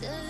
to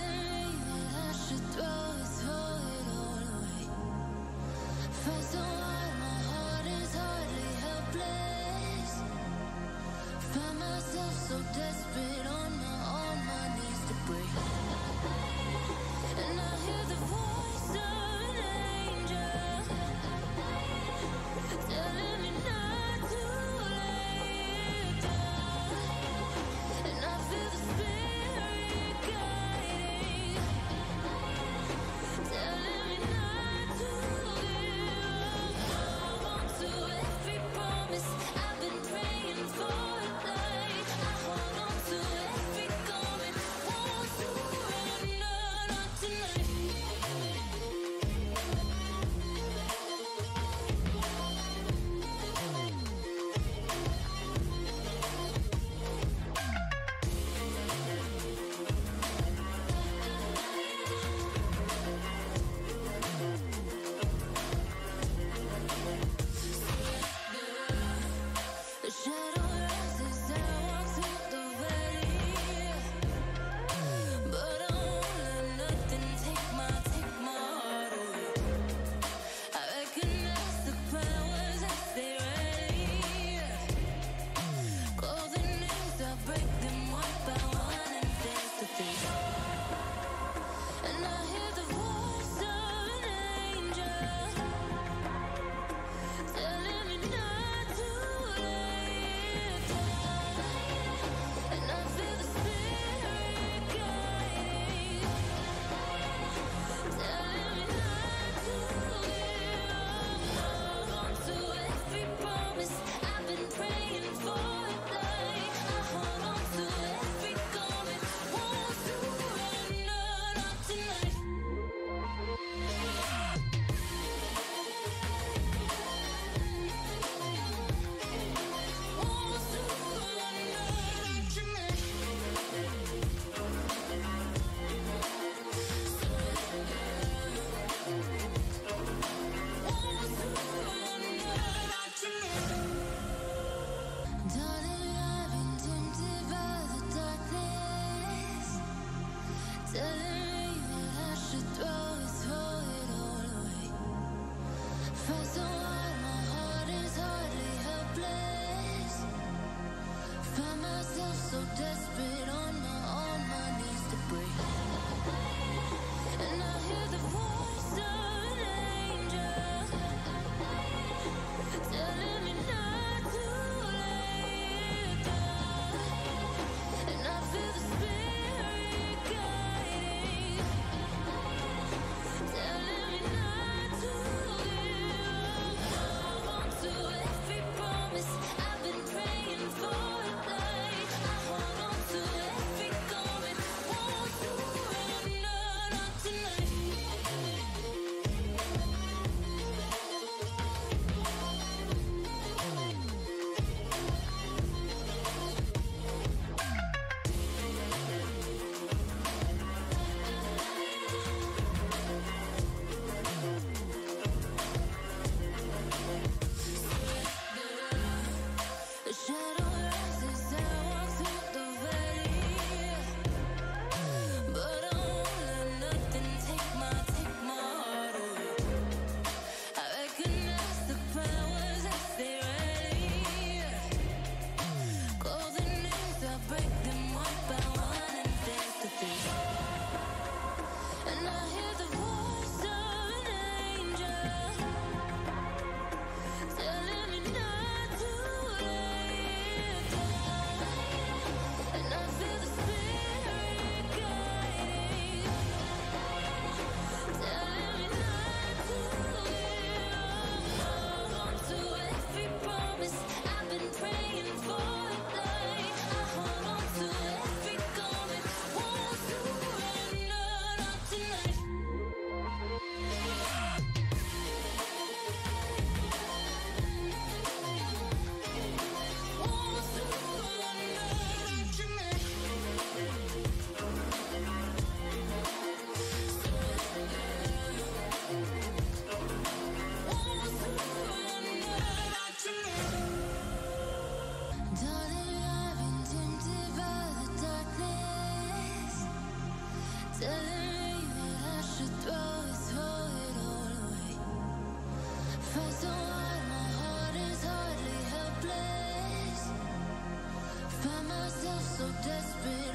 so desperate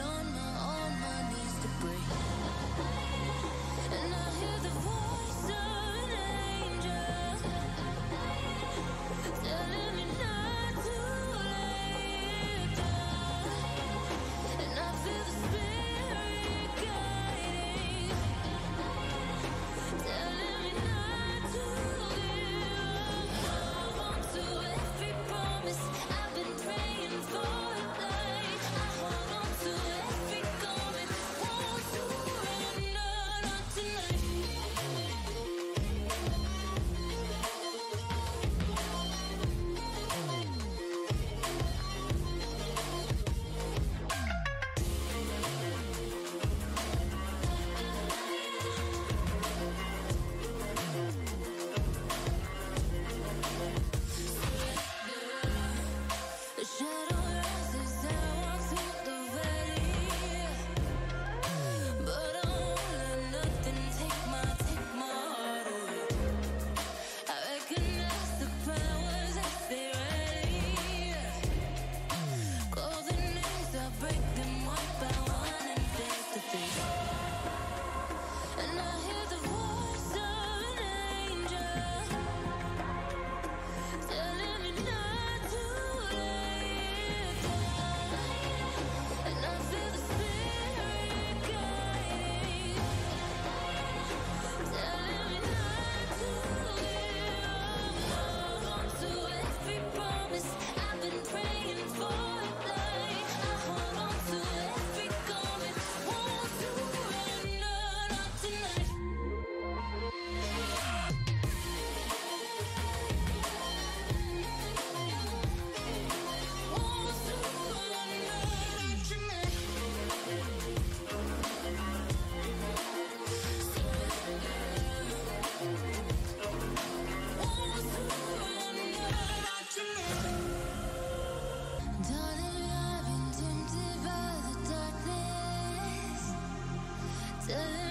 The